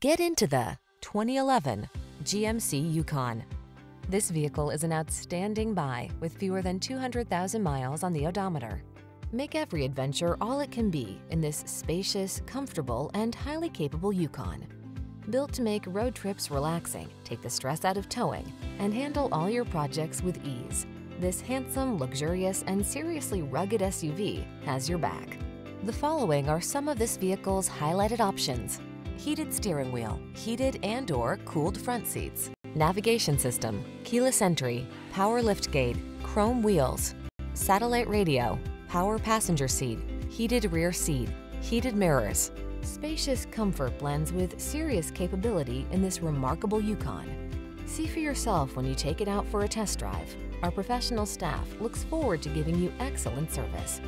Get into the 2011 GMC Yukon. This vehicle is an outstanding buy with fewer than 200,000 miles on the odometer. Make every adventure all it can be in this spacious, comfortable, and highly capable Yukon. Built to make road trips relaxing, take the stress out of towing, and handle all your projects with ease. This handsome, luxurious, and seriously rugged SUV has your back. The following are some of this vehicle's highlighted options. Heated steering wheel, heated and or cooled front seats, navigation system, keyless entry, power liftgate, chrome wheels, satellite radio, power passenger seat, heated rear seat, heated mirrors. Spacious comfort blends with serious capability in this remarkable Yukon. See for yourself when you take it out for a test drive. Our professional staff looks forward to giving you excellent service.